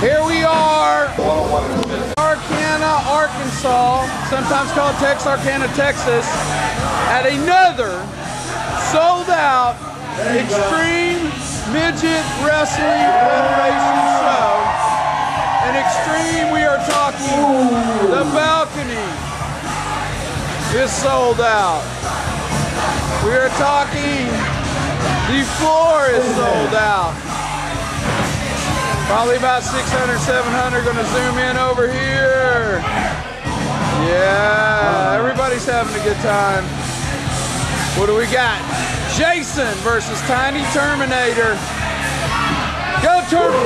Here we are, Arcana, Arkansas, sometimes called Texarkana, Texas, at another sold out Extreme Midget Wrestling Federation show. And Extreme, we are talking the balcony is sold out. We are talking the floor is sold. Probably about 600, 700 going to zoom in over here. Yeah, everybody's having a good time. What do we got? Jason versus Tiny Terminator. Go Terminator!